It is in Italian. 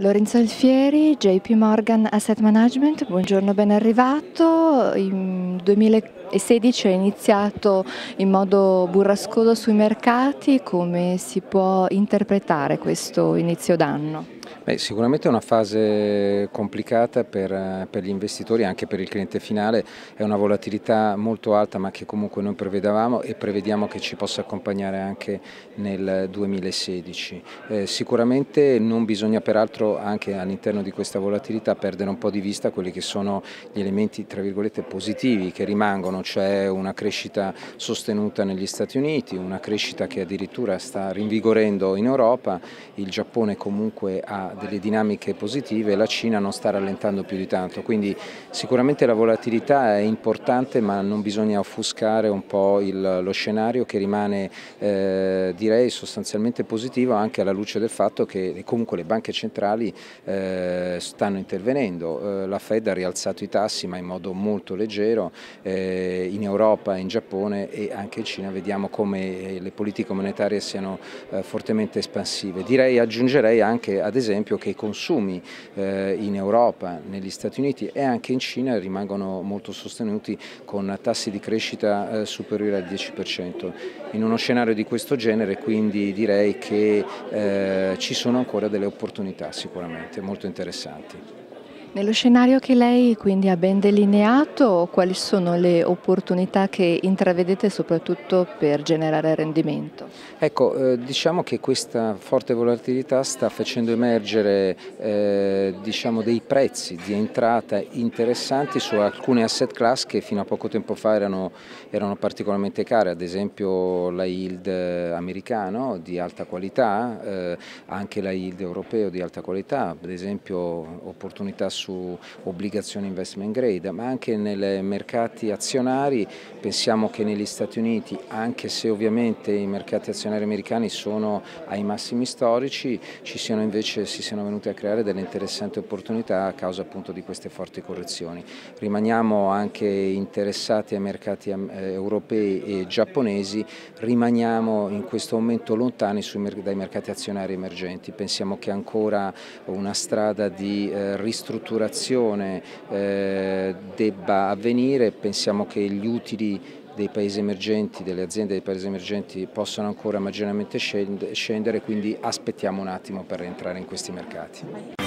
Lorenzo Alfieri, JP Morgan Asset Management, buongiorno, ben arrivato. Il 2016 è iniziato in modo burrascoso sui mercati, come si può interpretare questo inizio d'anno? Beh, sicuramente è una fase complicata per, per, gli investitori, anche per il cliente finale, è una volatilità molto alta ma che comunque noi prevedevamo e prevediamo che ci possa accompagnare anche nel 2016. Eh, sicuramente non bisogna peraltro anche all'interno di questa volatilità perdere un po' di vista quelli che sono gli elementi tra virgolette positivi che rimangono, cioè una crescita sostenuta negli Stati Uniti, una crescita che addirittura sta rinvigorendo in Europa, il Giappone comunque ha delle dinamiche positive la Cina non sta rallentando più di tanto, quindi sicuramente la volatilità è importante ma non bisogna offuscare un po' il, lo scenario che rimane eh, direi sostanzialmente positivo anche alla luce del fatto che comunque le banche centrali eh, stanno intervenendo, eh, la Fed ha rialzato i tassi ma in modo molto leggero, eh, in Europa, in Giappone e anche in Cina. Vediamo come le politiche monetarie siano eh, fortemente espansive. Direi aggiungerei anche ad esempio esempio che i consumi eh, in Europa, negli Stati Uniti e anche in Cina rimangono molto sostenuti con tassi di crescita eh, superiori al 10%. In uno scenario di questo genere quindi direi che eh, ci sono ancora delle opportunità sicuramente molto interessanti. Nello scenario che lei quindi ha ben delineato, quali sono le opportunità che intravedete soprattutto per generare rendimento? Ecco, eh, diciamo che questa forte volatilità sta facendo emergere eh, diciamo dei prezzi di entrata interessanti su alcune asset class che fino a poco tempo fa erano, erano particolarmente care, ad esempio la yield americano di alta qualità, eh, anche la yield europeo di alta qualità, ad esempio opportunità su su obbligazioni investment grade, ma anche nei mercati azionari. Pensiamo che negli Stati Uniti, anche se ovviamente i mercati azionari americani sono ai massimi storici, ci siano invece, si siano venute a creare delle interessanti opportunità a causa appunto di queste forti correzioni. Rimaniamo anche interessati ai mercati eh, europei e giapponesi, rimaniamo in questo momento lontani dai mercati azionari emergenti, pensiamo che ancora una strada di eh, ristrutturazione eh, debba avvenire, pensiamo che gli utili dei paesi emergenti, delle aziende dei paesi emergenti possano ancora maggiormente scendere, quindi aspettiamo un attimo per entrare in questi mercati.